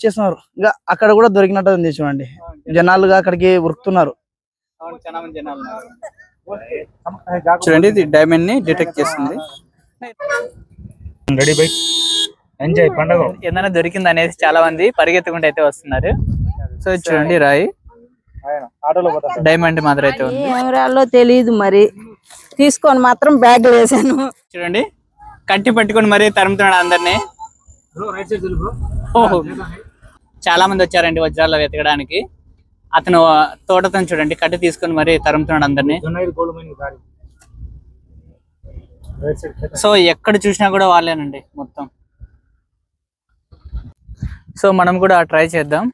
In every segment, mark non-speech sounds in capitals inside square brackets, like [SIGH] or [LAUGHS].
వచ్చేస్తున్నారు ఇంకా అక్కడ కూడా దొరికినట్టు ఉంది చూడండి. జనాలుగా అక్కడికి ఉరుకుతున్నారు. చూడండి ఇది డైమండ్ని డిటెక్ట్ చేస్తుంది రెడీ బై ఎంజాయ్ పండగ. ఏదైనా దొరికింది అనేసి చాలా మంది పరిగెత్తుకుంటూ అయితే వస్తున్నారు. సో చూడండి రాయి. డైమండ్ మాదిరి అయితే ఉంది. తెలియదు మరి. తీసుకొని మాత్రం బ్యాగ్ వేసాను. చూడంండి కట్టి పట్టుకొని మరీ తరుముతున్నాడు అందరినీ. ఓహో. చాలా మంది వచ్చారండి వజ్రాల్లో వెతకడానికి. అతను తోటతను చూడండి కట్టి తీసుకొని మరీ తరుముతున్నాడు అందరినీ. సో ఎక్కడ చూసినా కూడా వాళ్ళేనండి మొత్తం. సో మనం కూడా ట్రై చేద్దాం.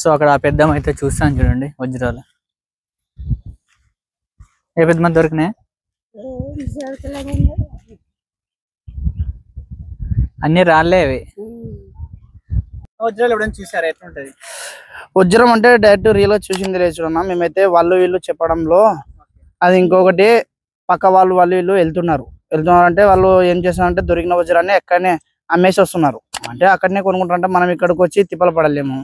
సో అక్కడ ఆ పెద్దమ్మ అయితే చూస్తాను చూడండి వజ్రాలు. ఏ పెద్ద మంది దొరికినాయి? అన్ని రాళ్ళే అవి. వజ్రాలు ఎప్పుడైనా చూసారా? ఎట్లుంటది? వజ్రం అంటే డైరెక్ట్ రియల్గా చూసింది లేదు చూడన్నా. మేమైతే వాళ్ళు వీళ్ళు చెప్పడంలో అది ఇంకొకటి పక్క వాళ్ళు వాళ్ళు వీళ్ళు వెళ్తున్నారు. వెళ్తున్నారు అంటే వాళ్ళు ఏం చేస్తున్నారంటే దొరికిన వజ్రాన్ని ఎక్కడనే అమ్మేసి వస్తున్నారు. అంటే అక్కడనే కొనుక్కుంటారంటే. మనం ఇక్కడికి వచ్చి తిప్పలు పడలేము.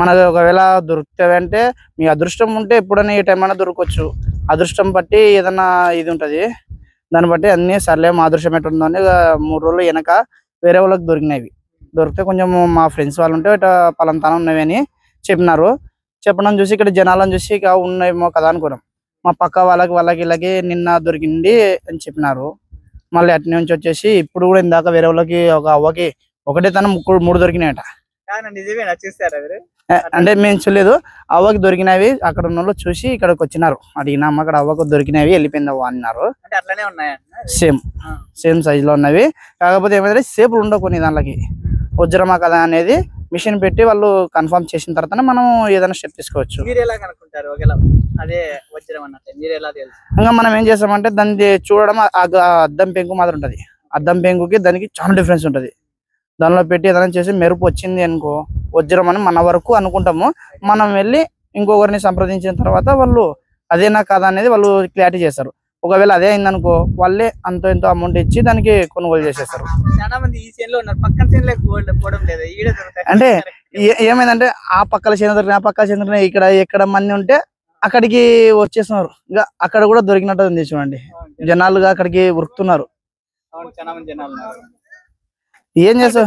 మనకు ఒకవేళ దొరుకుతాయి అంటే మీ అదృష్టం ఉంటే ఎప్పుడైనా ఏ టైం అయినా దొరకవచ్చు. అదృష్టం బట్టి ఏదైనా ఇది ఉంటది. దాన్ని బట్టి అన్ని సర్లే మా అదృష్టం ఎట్టుందో అని మూడు రోజులు వెనక వేరే వాళ్ళకి దొరికినవి. దొరికితే కొంచెం మా ఫ్రెండ్స్ వాళ్ళు ఉంటే ఇట్లా పలంతానం ఉన్నవి అని చెప్పినారు. చెప్పడం చూసి ఇక్కడ జనాలను చూసి ఇక ఉన్నాయేమో కదా అనుకున్నాం. మా పక్క వాళ్ళకి వాళ్ళకి వీళ్ళకి నిన్న దొరికింది అని చెప్పినారు. మళ్ళీ అటు నుంచి వచ్చేసి ఇప్పుడు కూడా ఇందాక వేరే వాళ్ళకి ఒక అవ్వకి ఒకటే తన ముగ్గురు మూడు దొరికినాయట. నిజమేనా చూసారా మీరు? ఏ, అంటే మేము చూడలేదు. అవ్వకి దొరికినవి అక్కడ ఉన్న వాళ్ళు చూసి ఇక్కడికి వచ్చినారు. అడిగినాము అక్కడ అవ్వకు దొరికినవి వెళ్ళిపోయింది అవ్వ అన్నారు. అంటే అట్లనే ఉన్నాయా? సేమ్. సేమ్ సైజ్లో ఉన్నవి. కాకపోతే ఏమైందంటే సేపులు ఉండవు కొన్ని దాంట్లోకి. వజ్రమా కదా అనేది మిషన్ పెట్టి వాళ్ళు కన్ఫర్మ్ చేసిన తర్వాత మనం ఏదైనా స్టెప్ తీసుకోవచ్చు. ఇంకా మనం ఏం చేస్తామంటే దాన్ని చూడడం అద్దం పెంకు మాత్రం ఉంటది. అద్దం పెంకుకి దానికి చాలా డిఫరెన్స్ ఉంటది. దానిలో పెట్టి ఏదైనా చేసి మెరుపు వచ్చింది అనుకో వజ్రం అని మన వరకు అనుకుంటాము. మనం వెళ్ళి ఇంకొకరిని సంప్రదించిన తర్వాత వాళ్ళు అదేనా కాదా అనేది వాళ్ళు క్లారిటీ చేస్తారు. ఒకవేళ అదే అయిందనుకో వాళ్ళే అంతో ఎంతో అమౌంట్ ఇచ్చి దానికి కొనుగోలు చేసేస్తారు. అంటే ఏమైందంటే ఆ పక్కల చేంద్ర ఆ పక్కల చేంద్ర ఇక్కడ ఎక్కడ మంది ఉంటే అక్కడికి వచ్చేస్తున్నారు ఇంకా అక్కడ కూడా దొరికినట్టు ఉంది చూడండి. జనాలుగా అక్కడికి ఉరుకుతున్నారు అవును చాలా మంది జనాలు ఉన్నారు ఏం అక్కడ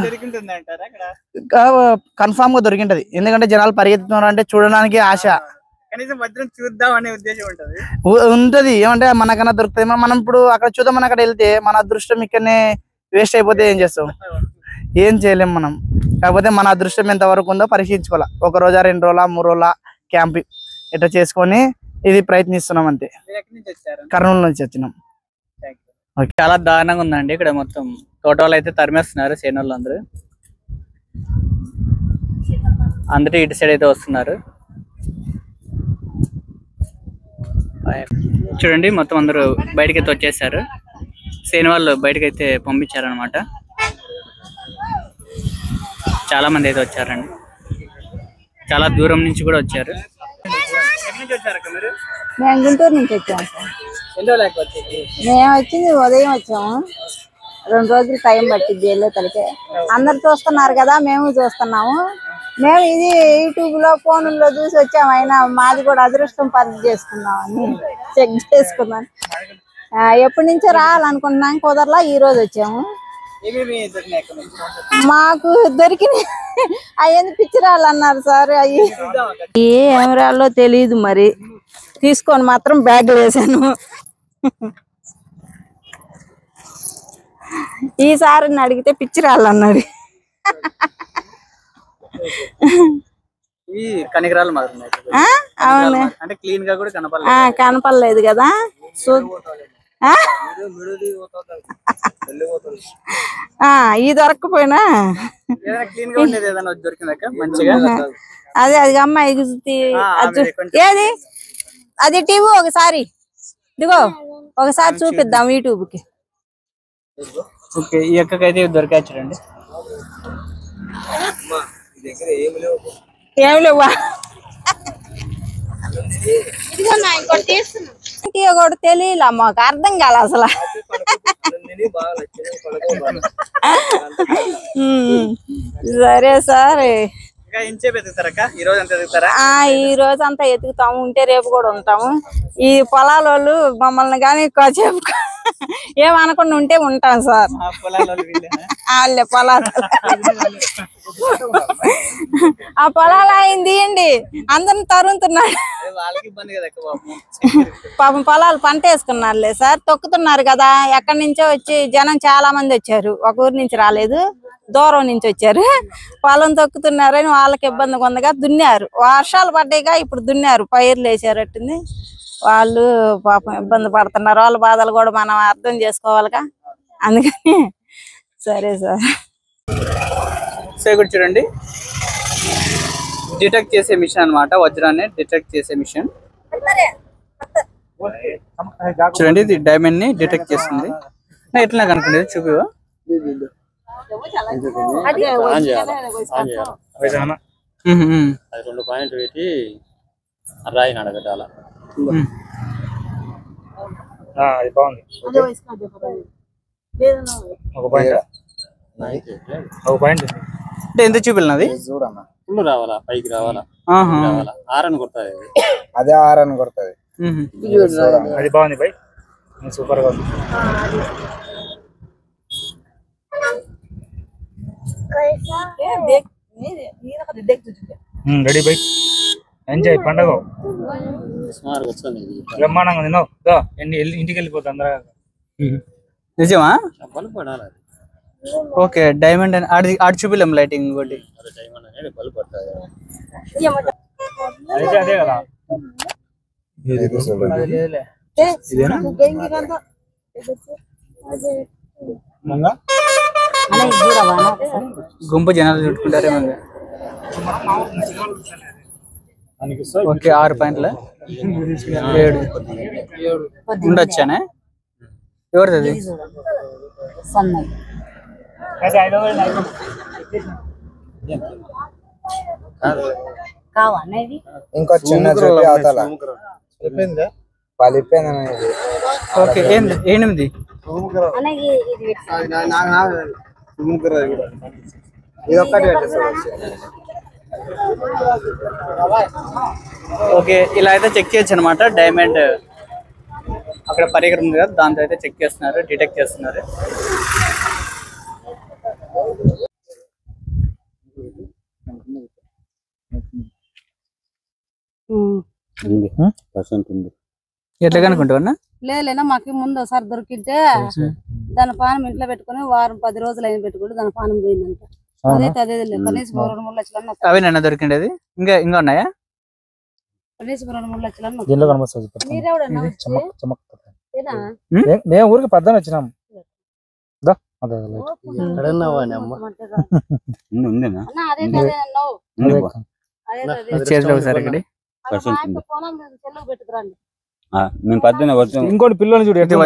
కన్ఫామ్గా దొరికింటది. ఎందుకంటే జనాలు పరిగెత్తుతున్నారు అంటే చూడడానికి ఆశ. ఉంటది. ఏమంటే మనకన్నా దొరుకుతుంది మనం ఇప్పుడు అక్కడ చూద్దాం అక్కడ వెళ్తే మన అదృష్టం ఇక్కడనే వేస్ట్ అయిపోతే ఏం చేస్తాం? ఏం చేయలేం మనం. కాకపోతే మన అదృష్టం ఎంత వరకు ఉందో పరీక్షించుకోవాలా ఒక రోజా రెండు రోజుల మూడు రోజుల క్యాంప్ ఇట్లా చేసుకొని ఇది ప్రయత్నిస్తున్నాం అంతే. కర్నూలు నుంచి వచ్చినాం. చాలా దారుణంగా ఉందండి ఇక్కడ మొత్తం. తోట వాళ్ళు అయితే తరిమేస్తున్నారు సేనోళ్ళు అందరూ అందరూ ఇటు సైడ్ అయితే వస్తున్నారు. చూడండి మొత్తం అందరూ బయటకి అయితే వచ్చేసారు. సేన వాళ్ళు బయటకి అయితే పంపించారనమాట చాలా మంది అయితే వచ్చారండి. చాలా దూరం నుంచి కూడా వచ్చారు. మేము గుంటూరు నుంచి వచ్చాము మేము వచ్చింది ఉదయం వచ్చాము. రెండు రోజులు టైం పట్టింది తలకే. అందరు చూస్తున్నారు కదా మేము చూస్తున్నాము. మేము ఇది యూట్యూబ్లో ఫోన్లో చూసి వచ్చాము అయినా మాది కూడా అదృష్టం పని చేసుకున్నామని చెక్ చేసుకున్నాను ఎప్పటి నుంచో రావాలనుకుంటున్నాం. కుదరలా ఈ రోజు వచ్చాము. మాకు దొరికిన అయ్యింది పిచ్చిరాళ్ళు అన్నారు సార్. అయ్యి ఏం రాలో తెలియదు మరి. తీసుకొని మాత్రం బ్యాగ్ వేసాను ఈసారి అడిగితే? అవును. అంటే క్లీన్గా కూడా కనపడలేదు. కదా? ఈ దొరకపోయినా అదే అది అమ్మాయి కొంచెం- ఏది? అది టీవీ ఒకసారి. ఇదిగో ఒకసారి చూపిద్దాం యూట్యూబ్కి ఓకే ఈ అక్కకైతే ఇవి దొరికాయి చూడండి ఏం లేవా. ఇంటికి కూడా తెలియలే మాకు? అర్థం కాలే అసలు. సరే సార్. ఈ రోజు ఎంత ఎదుగుతారా ఆ ఈ రోజు అంతా ఎతుకుతాము ఉంటే రేపు కూడా ఉంటాము. ఈ పొలాల వాళ్ళు మమ్మల్ని కానీ కాసేపు ఏమనకుండా ఉంటే ఉంటాం సార్? వాళ్ళే పొలాలు. ఆ పొలాలు ఆయన తీయండి అందరిని తరుముతున్నాడు పాపం. పొలాలు పంట వేసుకున్నారులే సార్. తొక్కుతున్నారు కదా. ఎక్కడి నుంచో వచ్చి జనం చాలా మంది వచ్చారు. ఒక ఊరు నుంచి రాలేదు. దూరం నుంచి వచ్చారు. పొలం తొక్కుతున్నారని వాళ్ళకి ఇబ్బందిగా ఉందిగా దున్నారు వర్షాలు పడ్డాయిగా ఇప్పుడు దున్నారు పైర్లు వేసారట్టుంది. వాళ్ళు పాపం ఇబ్బంది పడుతున్నారు. వాళ్ళ బాధలు కూడా మనం అర్థం చేసుకోవాలిగా. అందుకని సరే సార్. సో ఇక్కడ చూడండి. డిటెక్ట్ చేసే మిషన్ అన్నమాట. వజ్రాన్ని డిటెక్ట్ చేసే మిషన్. చూడండి ఇది డైమండ్ని డిటెక్ట్ చేస్తుంది. ఎట్లా కనుక్కునేది చూపి వేసానా అది రెండు పాయింట్లు పెట్టి అది బాగుంది. ఒక పాయింట్. ఒక పాయింట్ అంటే ఎంత చూపిల్లినది ఫుల్ రావాలా? పైకి రావాలా. రావాలా? ఆరని కొడుతుంది అదే. ఆరని కొడుతుంది. అది బాగుంది బై. సూపర్గా ఉంది. Ready bye. ఎంజాయ్ పండగ. సుమారు వస్తుంది ఇది. బ్రహ్మాండంగా తిన్నావు దా, ఎన్ని- ఎల్లి- ఇంటికి వెళ్ళిపోతా అందరూ నిజమా? బల్బ్ పడాలి అది. ఓకే డైమండ్ అని ఆడి ఆడి చూపిలేం లైటింగ్ ఇంకోటి అదే టైం అనేది బల్బ్ పడుతుంది. అయితే అదే కదా. గుంపు జనాలు చుట్టుకుంటారేమో ఓకే ఆరు పాయింట్ల? ఏడు. ఉండొచ్చానే? ఎవరిది ఇంకో చిన్న అవతల. పలిపోయింది ఇది. ఓకే ఏంది? ఎనిమిది ఇది ఒక్కటి ఓకే ఇలా అయితే చెక్ చేయొచ్చు అనమాట డైమండ్ అక్కడ పరికరం ఉంది కదా దాంతో అయితే చెక్ చేస్తున్నారు డిటెక్ట్ చేస్తున్నారు. ఉంది. ఎట్లా కనుక్కుంటావన్నా లేదలేనా మాకు ముందు ఒకసారి దొరికితే దాని పానం ఇంట్లో పెట్టుకుని వారం పది రోజులు అయిన పెట్టుకుంటే దాని పానం పోయిందంట. అదైతే అదే లేదు. కనీసం ఓ రెండు మూడు లక్షలన్నా వస్తాయి. అవి నన్న దొరికిండేది? ఇంకా ఇంకా ఉన్నాయా. దీనిలో? మే- మేము ఊరికి పద్దన వచ్చినాం. అదే అదే [LAUGHS] అదే. అదే అదే. ఇంకోటి పిల్లని చూడు ఎట్లా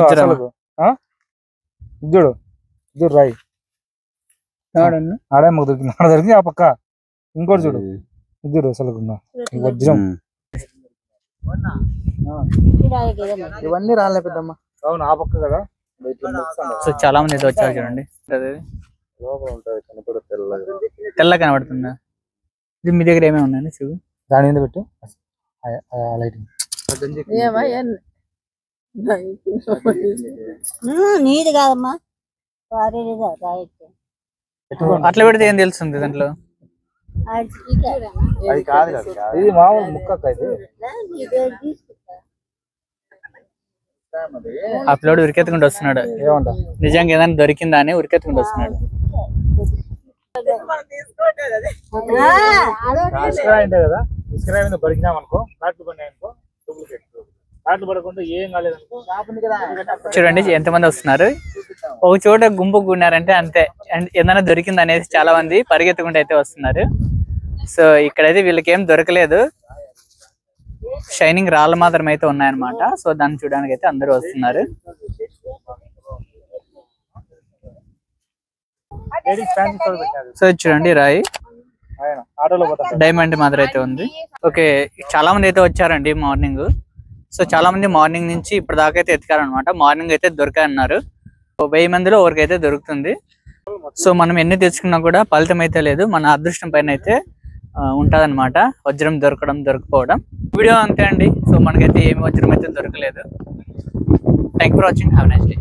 చూడు చూడు రాయి. ఆడే మాకు దొరికింది [LAUGHS] ఆడ దొరికింది. ఆ పక్క. ఇంకోటి చూడు. ఇది చూడు అసలు వజ్రం. ఇవన్నీ రాలే పెద్దమ్మ. అవును ఆ పక్క కదా. సో చాలా మంది అయితే వచ్చారు చూడండి. అది లోపల ఉంటది కనపడ తెల్లగా. తెల్ల కనబడుతుందా? ఇది మీ దగ్గర ఏమేమి ఉన్నాయండి చూడు దాని మీద పెట్టు? లైటింగ్ నీది కాదమ్మా. అట్లా పెడితే ఏం తెలుస్తుంది దాంట్లో? అది కాదు కదా ఇది మామూలు ముక్క ఆ పిల్లోడు ఉరికెత్తుకుంటూ వస్తున్నాడు. ఏమంట? నిజంగా ఏదైనా దొరికిందా అని ఉరికెత్తుకుంటూ వస్తున్నాడు. కదా ఇసుకరాయి మీద డూప్లికేట్ పడకుండా ఏం కాలేదనుకో చూడండి ఎంతమంది వస్తున్నారు. ఒక చోట గుంపు గున్నారంటే అంతే. అండ్ ఏదైనా దొరికింది అనేసి చాలా మంది పరిగెత్తుకుంటూ అయితే వస్తున్నారు. సో ఇక్కడైతే వీళ్ళకి ఏం దొరకలేదు. షైనింగ్ రాళ్ళు మాత్రం అయితే ఉన్నాయన్నమాట. సో దాన్ని చూడడానికి అయితే అందరూ వస్తున్నారు. సో చూడండి రాయి. డైమండ్ మాదిరి అయితే ఉంది. ఓకే చాలా మంది అయితే వచ్చారండి మార్నింగ్. సో చాలా మంది మార్నింగ్ నుంచి ఇప్పుడు దాకా అయితే ఎత్తుకారనమాట మార్నింగ్ అయితే దొరికాయన్నారు. వెయ్యి మందిలో ఒకరికైతే దొరుకుతుంది. సో మనం ఎన్ని తెచ్చుకున్నా కూడా ఫలితం అయితే లేదు. మన అదృష్టం పైన అయితే ఉంటుంది వజ్రం దొరకడం దొరకపోవడం. వీడియో అంతే అండి. సో మనకైతే ఏమి వజ్రం అయితే దొరకలేదు. Thank for watching have next day